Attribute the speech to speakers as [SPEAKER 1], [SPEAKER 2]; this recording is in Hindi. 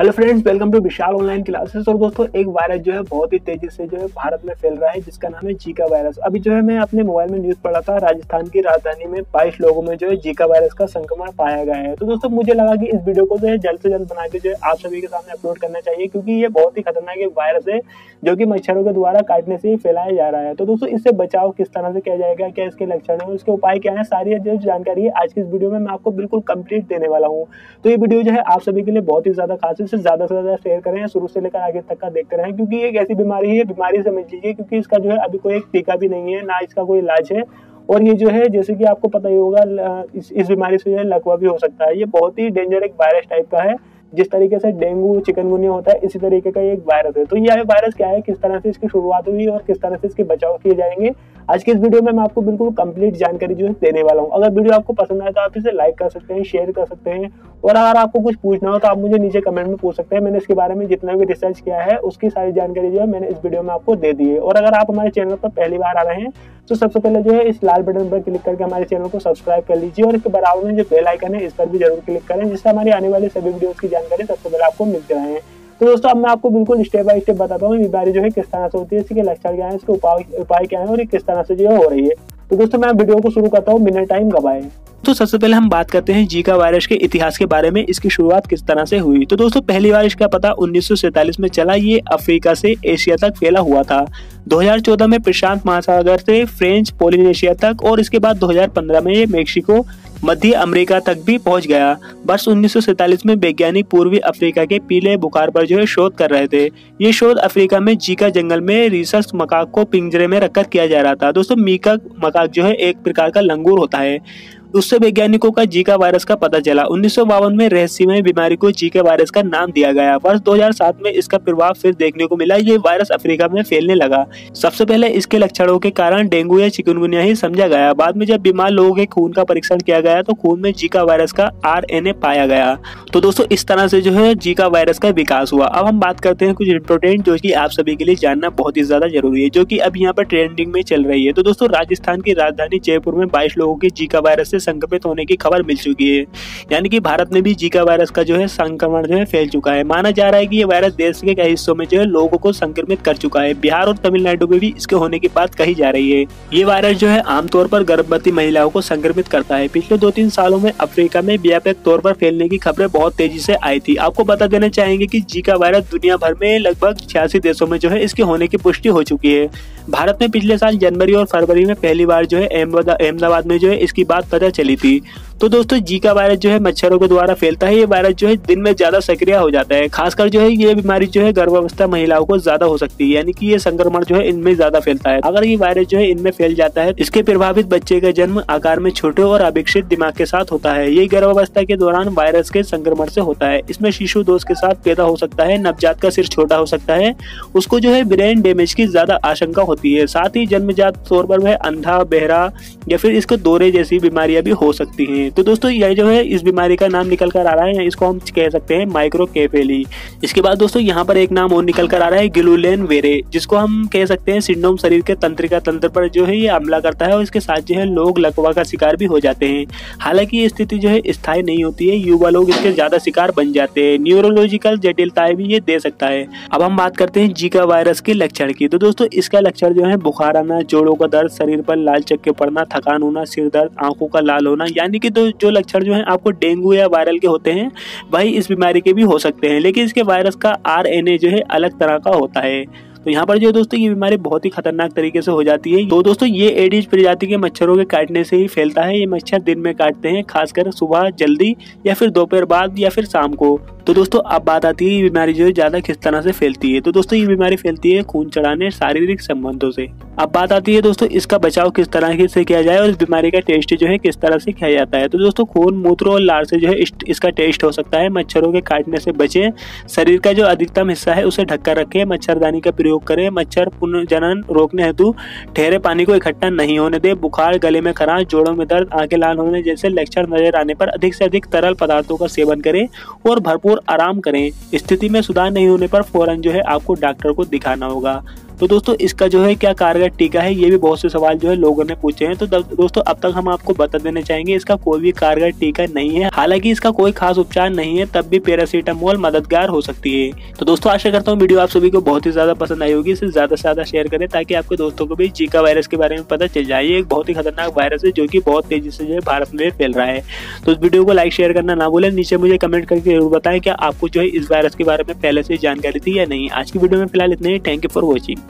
[SPEAKER 1] Hello friends welcome to Vishal online classes और दोस्तों, एक वायरस जो है, बहुत ही तेज़ी से जो है, भारत में फैल रहा है, जिसका नाम है जीका वायरस अभी जो है, मैं अपने मोबाइल में न्यूज़ पढ़ा था, राजस्थान की राजधानी में बाईस लोगों में जो है जीका वायरस का संक्रमण पाया गया है। तो दोस्तों, मुझे लगा कि इस वीडियो को जो है, जल्द से जल्द बना के जो है, आप सभी के सामने अपलोड करना चाहिए, क्योंकि ये बहुत ही खतरनाक एक वायरस है, जो कि मच्छरों के द्वारा काटने से ही फैलाया जा रहा है। तो दोस्तों, इससे बचाव किस तरह से किया जाएगा, क्या इसके लक्षण है, उसके उपाय क्या है, सारी जो जानकारी है, आज की इस वीडियो में मैं आपको बिल्कुल कंप्लीट देने वाला हूँ। तो ये वीडियो जो है, आप सभी के लिए बहुत ही ज़्यादा खास है ज़्यादा से ज़्यादा शेयर करें शुरू से लेकर आगे तक का देखते रहें क्योंकि एक ऐसी बीमारी है बीमारी समझ लीजिए क्योंकि इसका जो है अभी कोई एक टीका भी नहीं है ना इसका कोई इलाज है। और ये जो है जैसे कि आपको पता ही होगा इस, इस बीमारी से जो है लकवा भी हो सकता है। ये बहुत ही डेंजर एक वायरस टाइप का है। जिस तरीके से डेंगू, चिकनगुनिया होता है, इसी तरीके का एक वायरस है। तो यह वायरस क्या है? किस तरह से इसकी शुरुआत हुई और किस तरह से इसके बचाव किए जाएँगे? आज की इस वीडियो में मैं आपको बिल्कुल कंप्लीट जानकारी जो है देने वाला हूँ। अगर वीडियो आपको पसंद आए तो आप इसे लाइक कर सकते हैं शेयर कर सकते हैं। और अगर आपको कुछ पूछना हो तो आप मुझे नीचे कमेंट में पूछ सकते हैं। मैंने इसके बारे में जितना भी रिसर्च किया है, उसकी सारी जानकारी जो है मैंने इस वीडियो में आपको दे दी है। और अगर आप हमारे चैनल पर पहली बार आ रहे हैं तो सबसे पहले जो है इस लाल बटन पर क्लिक करके हमारे चैनल को सब्सक्राइब कर लीजिए। और इसके बराबर में जो बेल आइकन है, इस पर भी ज़रूर क्लिक करें, जिससे हमारी आने वाली सभी वीडियो की जानकारी सबसे पहले आपको मिलते रहे तो दोस्तों, अब मैं आपको बिल्कुल स्टेप बाय स्टेप बताता हूँ बीमारी जो है किस तरह से होती है, इसके लक्षण क्या है, इसके उपाय उपाय क्या है और ये किस तरह से जो हो रही है। तो दोस्तों, मैं वीडियो को शुरू करता हूँ बिना टाइम, गवाए। तो सबसे पहले हम बात करते हैं जीका वायरस के इतिहास के बारे में, इसकी शुरुआत किस तरह से हुई। तो दोस्तों, पहली बार इसका पता उन्नीस में चला, ये अफ्रीका से एशिया तक फैला हुआ था। 2014 में प्रशांत महासागर से फ्रेंच, पोलिनेशिया तक और इसके बाद 2015 में ये मेक्सिको मध्य अमेरिका तक भी पहुँच गया। वर्ष उन्नीस सौ सैंतालीस में वैज्ञानिक पूर्वी अफ्रीका के पीले बुखार पर जो है शोध कर रहे थे। ये शोध अफ्रीका में जीका जंगल में रिसर्च मकाक को पिंजरे में रखकर किया जा रहा था। दोस्तों, मीका मकाक जो है एक प्रकार का लंगूर होता है। उससे वैज्ञानिकों का जीका वायरस का पता चला। उन्नीस सौ बावन में रहस्यमय बीमारी को जीका वायरस का नाम दिया गया। वर्ष 2007 में इसका प्रभाव फिर देखने को मिला। ये वायरस अफ्रीका में फैलने लगा। सबसे पहले इसके लक्षणों के कारण डेंगू या चिकनगुनिया ही समझा गया। बाद में जब बीमार लोगों के खून का परीक्षण किया गया तो खून में जीका वायरस का आरएनए पाया गया। तो दोस्तों, इस तरह से जो है जीका वायरस का विकास हुआ। अब हम बात करते हैं कुछ इंपोर्टेंट जो की आप सभी के लिए जानना बहुत ही ज़्यादा ज़रूरी है, जो की अब यहाँ पर ट्रेंडिंग में चल रही है। तो दोस्तों, राजस्थान की राजधानी जयपुर में बाईस लोगों की जीका वायरस से संक्रमित होने की खबर मिल चुकी है। यानी कि भारत में भी जीका वायरस का जो है संक्रमण जो है फैल चुका है। माना जा रहा है कि ये वायरस देश के कई हिस्सों में जो है लोगों को संक्रमित कर चुका है। बिहार और तमिलनाडु में भी इसके होने की बात कही जा रही है। ये वायरस जो है आमतौर पर गर्भवती महिलाओं को संक्रमित करता है। पिछले दो तीन सालों में अफ्रीका में व्यापक तौर पर फैलने की खबरें बहुत तेज़ी से आई थी। आपको बता देना चाहेंगे की जीका वायरस दुनिया भर में लगभग छियासी देशों में जो है इसके होने की पुष्टि हो चुकी है। भारत में पिछले साल जनवरी और फरवरी में पहली बार जो है अहमदाबाद में जो है इसकी बात पता चली थी। तो दोस्तों जीका वायरस जो है मच्छरों के द्वारा फैलता है। ये वायरस जो है दिन में ज़्यादा सक्रिय हो जाता है। खासकर जो है, ये बीमारी जो है गर्भावस्था महिलाओं को ज़्यादा हो सकती है, यानी कि ये संक्रमण जो है इनमें ज़्यादा फैलता है। अगर ये वायरस जो है इनमें फैल जाता है, इसके प्रभावित बच्चे का जन्म आकार में छोटे और अभिक्षित दिमाग के साथ होता है। ये गर्भावस्था के दौरान वायरस के संक्रमण से होता है। इसमें शिशु दोष के साथ पैदा हो सकता है, नवजात का सिर छोटा हो सकता है। उसको जो है ब्रेन डैमेज की ज़्यादा आशंका होती है। साथ ही जन्मजात तौर पर वह अंधा, बहरा या फिर इसको दौरे जैसी बीमारियाँ भी हो सकती हैं। तो दोस्तों, यह जो है, इस बीमारी का नाम निकल कर आ रहा है। इसको हम कह सकते हैं माइक्रो केफेली इसके बाद दोस्तों, यहाँ पर एक नाम और निकल कर आ रहा है गिलुलेन वेरे जिसको हम कह सकते हैं सिंडोम शरीर के तंत्रिका तंत्र पर जो है, ये हमला करता है और इसके साथ जो है, लोग लकवा का शिकार भी हो जाते हैं। हालाँकि ये स्थिति जो है, स्थायी नहीं होती है। युवा लोग इसके ज़्यादा शिकार बन जाते हैं। न्यूरोलॉजिकल जटिलताएँ भी ये दे सकता है। अब हम बात करते हैं जीका वायरस के लक्षण की। तो दोस्तों, इसका लक्षण जो है, बुखार आना, जोड़ों का दर्द, शरीर पर लाल चक्के पड़ना, थकान होना, सिर दर्द, आँखों का लाल होना, यानी कि तो जो लक्षण जो है, आपको डेंगू या वायरल के होते हैं, वही इस बीमारी के भी हो सकते हैं। लेकिन इसके वायरस का आरएनए जो है, अलग तरह का होता है। तो यहाँ पर जो दोस्तों, ये बीमारी बहुत ही खतरनाक तरीके से हो जाती है। तो दोस्तों, ये एडिस प्रजाति के मच्छरों के काटने से ही फैलता है। ये मच्छर दिन में काटते हैं, खासकर सुबह, जल्दी या फिर दोपहर बाद या फिर शाम को। तो दोस्तों, अब बात आती है, ये बीमारी जो है, ज़्यादा किस तरह से फैलती है? तो दोस्तों, ये बीमारी फैलती है खून चढ़ाने, शारीरिक संबंधों से। अब बात आती है दोस्तों, इसका बचाव किस तरह से किया जाए और इस बीमारी का टेस्ट जो है किस तरह से किया जाता है? तो दोस्तों, खून, मूत्र और लार से जो है इसका टेस्ट हो सकता है। मच्छरों के काटने से बचें। शरीर का जो अधिकतम हिस्सा है उसे ढककर रखें, मच्छरदानी का प्रयोग करें। मच्छर पुनर्जनन रोकने हेतु ठहरे पानी को इकट्ठा नहीं होने दें। बुखार, गले में खराश, जोड़ों में दर्द, आँखें लाल होने जैसे लक्षण नज़र आने पर अधिक से अधिक तरल पदार्थों का सेवन करें और भरपूर आराम करें। स्थिति में सुधार नहीं होने पर फ़ौरन जो है आपको डॉक्टर को दिखाना होगा। तो दोस्तों, इसका जो है क्या कारगर टीका है, ये भी बहुत से सवाल जो है लोगों ने पूछे हैं। तो दोस्तों, अब तक हम आपको बता देना चाहेंगे, इसका कोई भी कारगर टीका नहीं है। हालाँकि इसका कोई खास उपचार नहीं है, तब भी पैरासीटामोल मददगार हो सकती है। तो दोस्तों, आशा करता हूँ वीडियो आप सभी को बहुत ही ज़्यादा पसंद आई होगी। इसे ज़्यादा से ज़्यादा शेयर करें, ताकि आपके दोस्तों को भी जीका वायरस के बारे में पता चल जाए। एक बहुत ही खतरनाक वायरस है, जो की बहुत तेज़ी से जो है भारत में फैल रहा है। तो इस वीडियो को लाइक, शेयर करना ना बोले नीचे मुझे कमेंट करके ज़रूर बताएँ, क्या आपको जो है इस वायरस के बारे में पहले से जानकारी थी या नहीं। आज की वीडियो में फ़िलहाल इतने ही। Thank you for watching